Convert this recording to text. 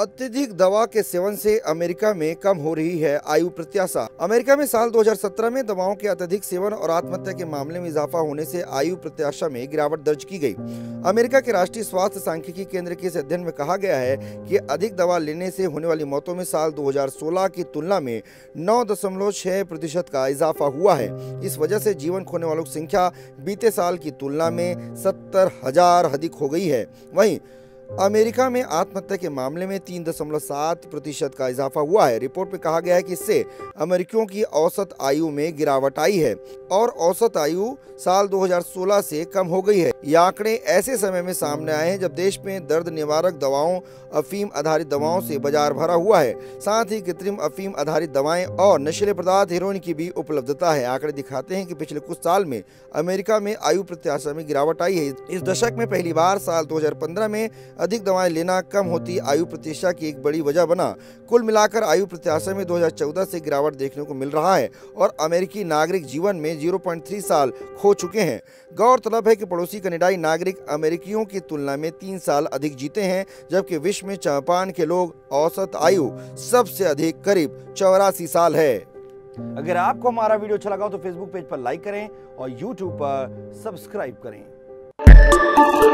अत्यधिक दवा के सेवन से अमेरिका में कम हो रही है आयु प्रत्याशा। अमेरिका में साल 2017 में दवाओं के अत्यधिक सेवन और आत्महत्या के मामले में इजाफा होने से आयु प्रत्याशा में गिरावट दर्ज की गई। अमेरिका के राष्ट्रीय स्वास्थ्य सांख्यिकी केंद्र के इस अध्ययन में कहा गया है कि अधिक दवा लेने से होने वाली मौतों में साल 2016 की तुलना में 9.6 प्रतिशत का इजाफा हुआ है। इस वजह से जीवन खोने वालों की संख्या बीते साल की तुलना में सत्तर हज़ार अधिक हो गई है। वहीं अमेरिका में आत्महत्या के मामले में तीन दशमलव सात प्रतिशत का इजाफा हुआ है। रिपोर्ट में कहा गया है कि इससे अमेरिकियों की औसत आयु में गिरावट आई है और औसत आयु साल 2016 से कम हो गई है। ये आंकड़े ऐसे समय में सामने आए हैं जब देश में दर्द निवारक दवाओं, अफीम आधारित दवाओं से बाज़ार भरा हुआ है। साथ ही कृत्रिम अफीम आधारित दवाएँ और नशीले पदार्थ हेरोइन की भी उपलब्धता है। आंकड़े दिखाते हैं कि पिछले कुछ साल में अमेरिका में आयु प्रत्याशा में गिरावट आई है। इस दशक में पहली बार साल 2015 में अधिक दवाएँ लेना कम होती आयु प्रत्याशा की एक बड़ी वजह बना। कुल मिलाकर आयु प्रत्याशा में 2014 से गिरावट देखने को मिल रहा है और अमेरिकी नागरिक जीवन में 0.3 साल खो चुके हैं। गौरतलब है कि पड़ोसी कनेडाई नागरिक अमेरिकियों की तुलना में तीन साल अधिक जीते हैं, जबकि विश्व में जापान के लोग औसत आयु सबसे अधिक करीब चौरासी साल है। अगर आपको हमारा वीडियो अच्छा लगा तो फेसबुक पेज पर लाइक करें और यूट्यूब पर सब्सक्राइब करें।